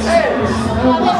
Hey!